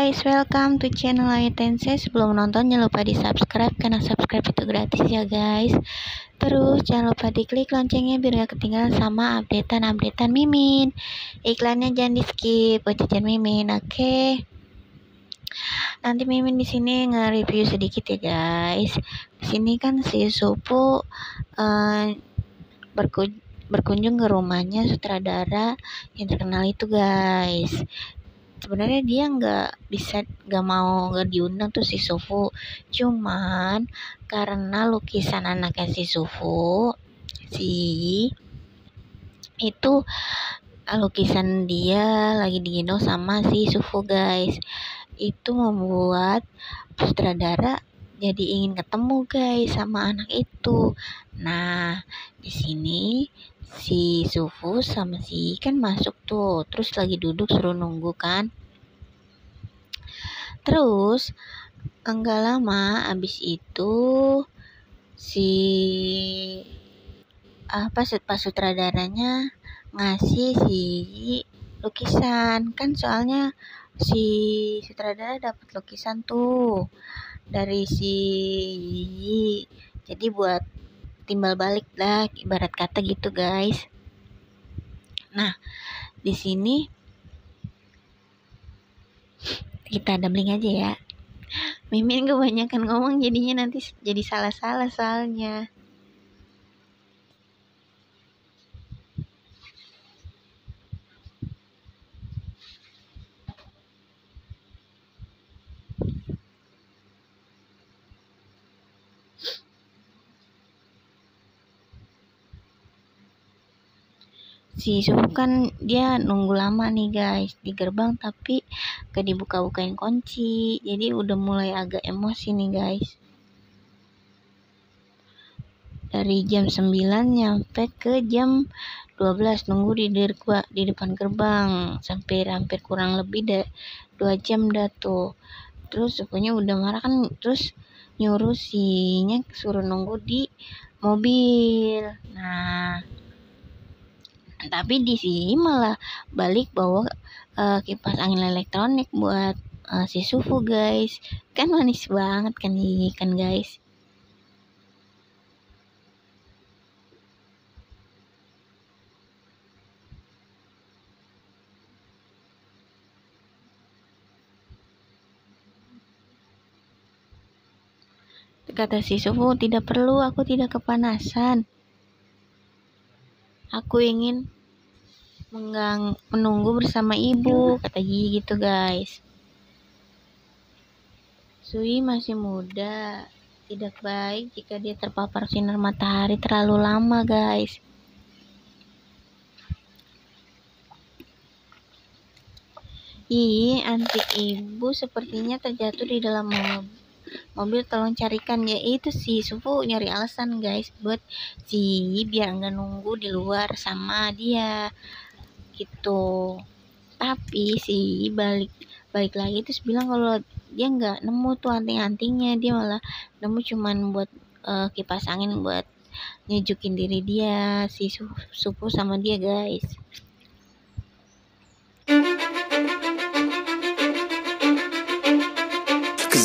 guys, welcome to channel Ayu Tense. Sebelum nonton jangan lupa di subscribe karena subscribe itu gratis ya guys. Terus jangan lupa diklik loncengnya biar gak ketinggalan sama updatean-updatean Mimin. Iklannya jangan di skip jajan Mimin, oke? Okay? Nanti Mimin di sini nge-review sedikit ya guys. Di sini kan si Supu uh, berkunjung ke rumahnya sutradara yang terkenal itu guys sebenarnya dia nggak bisa nggak mau nggak diundang tuh si Sufu. Cuman karena lukisan anaknya si Sufu si itu lukisan dia lagi digendong sama si Sufu guys. Itu membuat sutradara jadi ingin ketemu guys sama anak itu. Nah di sini si Sufu sama si kan masuk tuh. Terus lagi duduk suruh nunggu kan? Terus enggak lama abis itu si apa pas sutradaranya ngasih si lukisan. Kan soalnya si sutradara dapat lukisan tuh dari si jadi buat timbal balik lah ibarat kata gitu guys. Nah di sini kita doubling aja ya. Mimin kebanyakan ngomong jadinya nanti jadi salah-salah soalnya si suhu kan dia nunggu lama nih guys di gerbang tapi gak dibuka-bukain kunci. Jadi udah mulai agak emosi nih guys. Dari jam 9 nyampe ke jam 12 nunggu di, di depan gerbang. Sampai hampir kurang lebih deh 2 jam dah tuh. Terus sukunya udah marah kan terus nyuruh sinya suruh nunggu di mobil. Nah tapi di sini malah balik bawa uh, kipas angin elektronik buat uh, si Sufu guys kan manis banget kan ini kan guys Kata si Sufu, tidak perlu, aku tidak kepanasan. Aku ingin menggang menunggu bersama ibu, kata Gigi gitu guys. Sui masih muda, tidak baik jika dia terpapar sinar matahari terlalu lama guys. Ih, antik ibu sepertinya terjatuh di dalam mobil mobil tolong carikan. Ya itu sih. Sufu nyari alasan guys buat si biar nggak nunggu di luar sama dia. Gitu. Tapi si balik balik lagi terus bilang kalau dia nggak nemu tuh anting-antingnya. Dia malah nemu cuman buat uh, kipas angin buat nyejukin diri dia si Sufu sama dia guys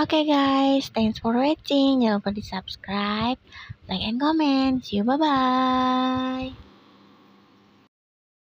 Oke guys, thanks for watching. Jangan lupa di subscribe, like, and comment. See you, bye-bye.